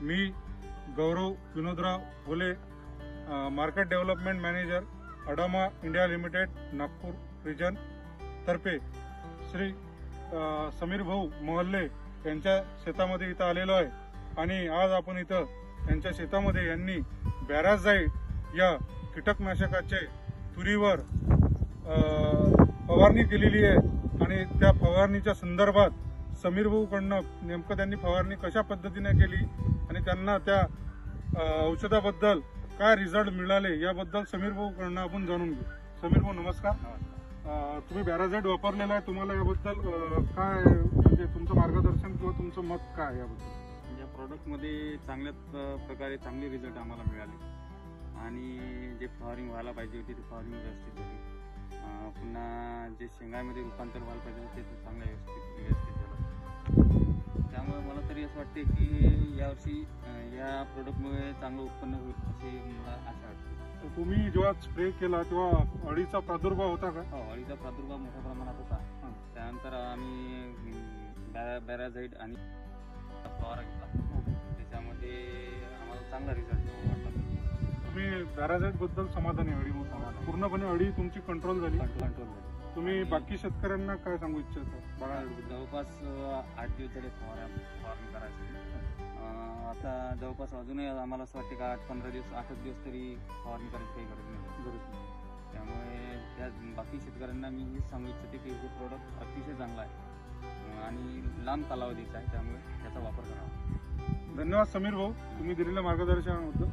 मी Gaurav Vinodrao Phule market development manager Adama India limited Nagpur region तर्फे श्री समीर भाऊ मोहल्ले यांच्या शेतामध्ये इथं आलेलो आहे. आणि आज आपण इथं त्यांच्या शेतामध्ये यांनी बॅराजाईड या कीटकनाशकाचे तुरीवर फवारणी केलेली आहे. आणि त्या फवारणीच्या संदर्भात समीर भाऊकडनं नेमकं त्यांनी फवारणी कशा पद्धतीने केली आणि त्यांना त्या औषधाबद्दल काय रिझल्ट मिळाले याबद्दल समीर भाऊकडनं आपण जाणून घेऊ. समीर भाऊ नमस्कार. तुम्ही बॅराझेड वापरलेला आहे तुम्हाला याबद्दल काय म्हणजे तुमचं मार्गदर्शन किंवा तुमचं मत काय याबद्दल? या प्रॉडक्टमध्ये चांगल्या प्रकारे चांगले रिझल्ट आम्हाला मिळाले. आणि जे फवारिंग व्हायला पाहिजे होती ते फवारिंग व्यवस्थित झाली. पुन्हा जे शेंगामध्ये रूपांतर व्हायला पाहिजे होते ते चांगलं व्यवस्थित व्यवस्थित वाटते की यावर्षी या प्रोडक्टमुळे चांगलं उत्पन्न होईल अशी मला आशा वाटते. तर तुम्ही जेव्हा स्प्रे केला तेव्हा अळीचा प्रादुर्भाव होता का? हो अळीचा प्रादुर्भाव मोठ्या प्रमाणात होता. त्यानंतर आम्ही बॅराझाईड आणि फवारा घेतला. त्याच्यामध्ये आम्हाला चांगला रिझल्ट वाटला. तुम्ही बॅराझाईडबद्दल समाधानी अळी. पूर्णपणे अळी तुमची कंट्रोल झाली? कंट्रोल झाली. तुम्ही बाकी शेतकऱ्यांना काय सांगू इच्छिता? बॅराझाईड जवळपास आठ दिवस झाले फवारा फवारणी करायची आता जवळपास अजूनही आम्हाला असं वाटते का आठ पंधरा दिवस आठच दिवस तरी फवारणी करायची काही गरज नाही. बरोबर. त्यामुळे त्या बाकी शेतकऱ्यांना मी हेच सांगू इच्छिते की हे प्रोडक्ट अतिशय चांगला आहे. आणि लांब कालावधीचा आहे त्यामुळे त्याचा वापर करावा. धन्यवाद समीर भाऊ. तुम्ही दिलेल्या मार्गदर्शनाबद्दल.